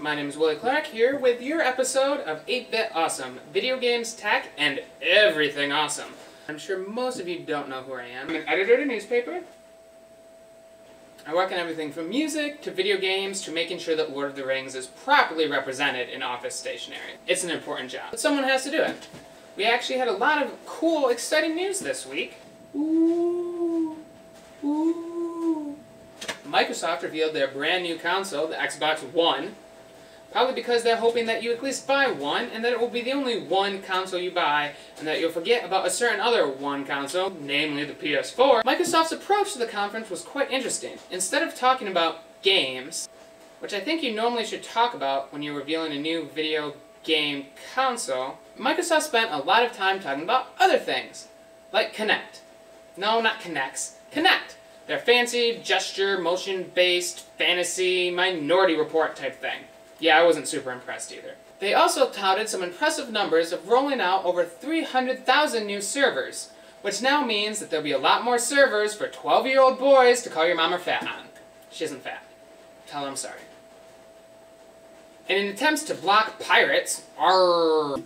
My name is Willie Clark here with your episode of 8-Bit Awesome, video games, tech, and everything awesome. I'm sure most of you don't know who I am. I'm an editor at a newspaper. I work on everything from music to video games to making sure that Lord of the Rings is properly represented in office stationery. It's an important job, but someone has to do it. We actually had a lot of cool, exciting news this week. Ooh, ooh. Microsoft revealed their brand new console, the Xbox One, probably because they're hoping that you at least buy one, and that it will be the only one console you buy, and that you'll forget about a certain other one console, namely the PS4. Microsoft's approach to the conference was quite interesting. Instead of talking about games, which I think you normally should talk about when you're revealing a new video game console, Microsoft spent a lot of time talking about other things, like Kinect. No, not Kinects. Kinect. They're fancy, gesture, motion-based, fantasy, minority report type thing. Yeah, I wasn't super impressed either. They also touted some impressive numbers of rolling out over 300,000 new servers, which now means that there'll be a lot more servers for 12-year-old boys to call your mama fat on. She isn't fat. Tell her I'm sorry. And in attempts to block pirates, arr,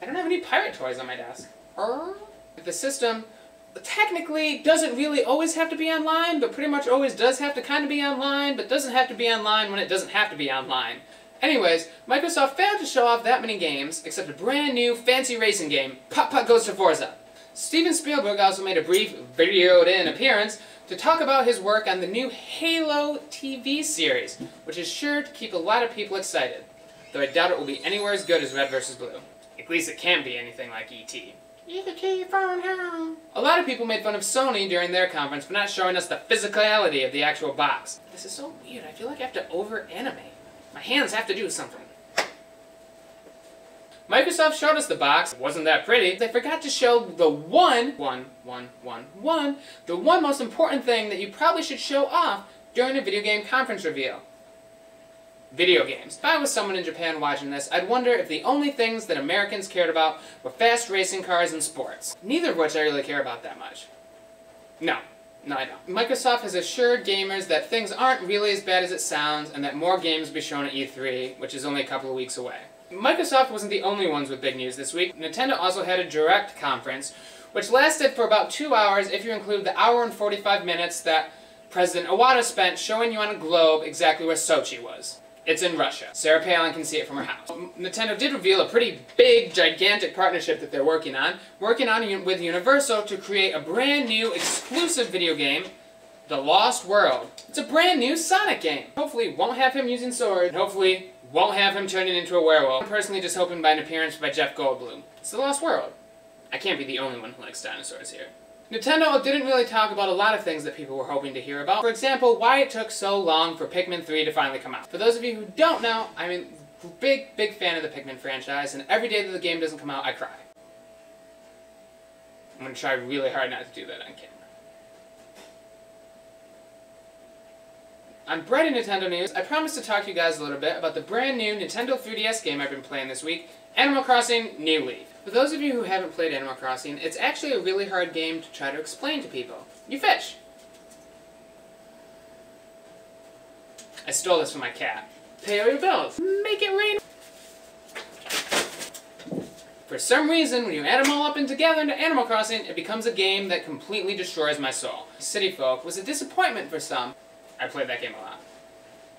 I don't have any pirate toys on my desk. Arr, the system technically doesn't really always have to be online, but pretty much always does have to kind of be online, but doesn't have to be online when it doesn't have to be online. Anyways, Microsoft failed to show off that many games, except a brand new fancy racing game, Putt Putt Goes to Forza. Steven Spielberg also made a brief videoed-in appearance to talk about his work on the new Halo TV series, which is sure to keep a lot of people excited, though I doubt it will be anywhere as good as Red vs. Blue. At least it can't be anything like E.T. Can keep your phone home. A lot of people made fun of Sony during their conference for not showing us the physicality of the actual box. This is so weird. I feel like I have to over-animate. My hands have to do something. Microsoft showed us the box. It wasn't that pretty. They forgot to show the one, one, one, one, one, the one most important thing that you probably should show off during a video game conference reveal video games. If I was someone in Japan watching this, I'd wonder if the only things that Americans cared about were fast racing cars and sports. Neither of which I really care about that much. No. No, I don't. Microsoft has assured gamers that things aren't really as bad as it sounds and that more games will be shown at E3, which is only a couple of weeks away. Microsoft wasn't the only ones with big news this week. Nintendo also had a direct conference, which lasted for about two hours if you include the hour and 45 minutes that President Iwata spent showing you on a globe exactly where Sochi was. It's in Russia. Sarah Palin can see it from her house. Nintendo did reveal a pretty big, gigantic partnership that they're working on, working on with Universal to create a brand new exclusive video game, The Lost World. It's a brand new Sonic game. Hopefully won't have him using swords, hopefully won't have him turning into a werewolf. I'm personally just hoping by an appearance by Jeff Goldblum. It's The Lost World. I can't be the only one who likes dinosaurs here. Nintendo didn't really talk about a lot of things that people were hoping to hear about. For example, why it took so long for Pikmin 3 to finally come out. For those of you who don't know, I'm a big, big fan of the Pikmin franchise, and every day that the game doesn't come out, I cry. I'm to try really hard not to do that on camera. On Bread Nintendo News, I promised to talk to you guys a little bit about the brand new Nintendo 3DS game I've been playing this week, Animal Crossing New Leaf. For those of you who haven't played Animal Crossing, it's actually a really hard game to try to explain to people. You fish. I stole this from my cat. Pay all your bills. Make it rain. For some reason, when you add them all up and together into Animal Crossing, it becomes a game that completely destroys my soul. City Folk was a disappointment for some. I played that game a lot.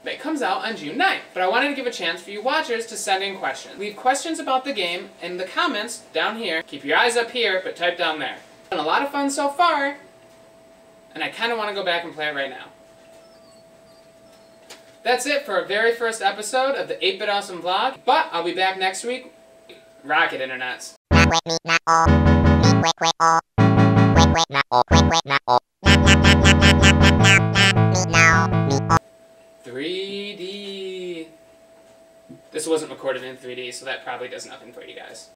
It comes out on June 9th, but I wanted to give a chance for you watchers to send in questions. Leave questions about the game in the comments down here. Keep your eyes up here, but type down there. Been a lot of fun so far, and I kind of want to go back and play it right now. That's it for our very first episode of the 8-Bit Awesome vlog, but I'll be back next week. Rocket Internets. This wasn't recorded in 3D, so that probably does nothing for you guys.